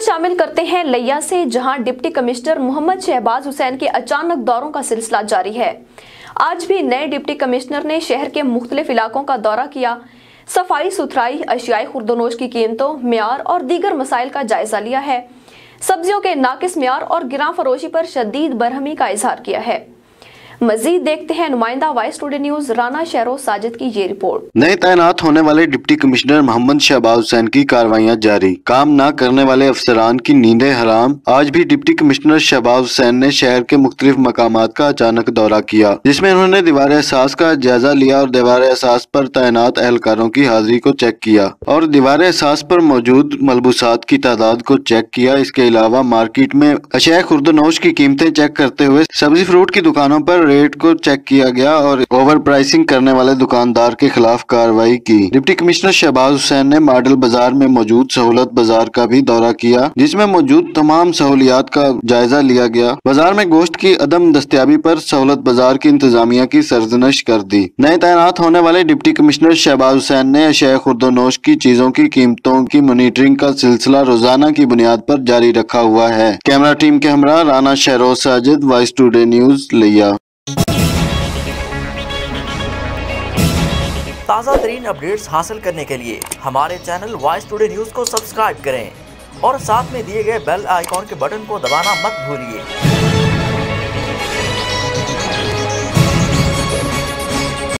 शामिल करते हैं लैया से, जहाँ डिप्टी कमिश्नर मोहम्मद शहबाज हुसैन के अचानक दौरों का सिलसिला जारी है। आज भी नए डिप्टी कमिश्नर ने शहर के मुख्तलिफ़ इलाकों का दौरा किया। सफ़ाई सुथराई, अशियाई खुर्दनोश की कीमतों, म्यार और दीगर मसाइल का जायजा लिया है। सब्जियों के नाकिस म्यार और गिरा फरोशी पर शदीद बरहमी का इजहार किया है। मजीद देखते हैं नुमाइंदा वाइस टूडे न्यूज़ राना शहरों साजिद की ये रिपोर्ट। नए तैनात होने वाले डिप्टी कमिश्नर मोहम्मद शहबाज हुसैन की कार्रवाइयाँ जारी। काम न करने वाले अफसरान की नींदें हराम। आज भी डिप्टी कमिश्नर शहबाज हुसैन ने शहर के मुख्तलिफ़ मकाम का अचानक दौरा किया, जिसमें उन्होंने दीवार एहसास का जायजा लिया और दीवार एहसास पर तैनात एहलकारों की हाजिरी को चेक किया और दीवार एहसास पर मौजूद मलबूसात की तादाद को चेक किया। इसके अलावा मार्केट में अशय खुर्दनोश की कीमतें चेक करते हुए सब्ज़ी फ्रूट की दुकानों पर रेट को चेक किया गया और ओवर प्राइसिंग करने वाले दुकानदार के खिलाफ कार्रवाई की। डिप्टी कमिश्नर शहबाज हुसैन ने मॉडल बाज़ार में मौजूद सहूलत बाज़ार का भी दौरा किया, जिसमें मौजूद तमाम सहूलियात का जायजा लिया गया। बाज़ार में गोश्त की अदम दस्तियाबी पर सहूलत बाज़ार की इंतजामिया की सरजनश कर दी। नए तैनात होने वाले डिप्टी कमिश्नर शहबाज हुसैन ने अशय खुर्दनोश की चीज़ों की कीमतों की मोनिटरिंग का सिलसिला रोज़ाना की बुनियाद पर जारी रखा हुआ है। कैमरा टीम के हमरा Rana Shahroz Sajid voice today news लिया ताज़ा तरीन अपडेट्स हासिल करने के लिए हमारे चैनल वॉइस टूडे न्यूज़ को सब्सक्राइब करें और साथ में दिए गए बेल आइकॉन के बटन को दबाना मत भूलिए।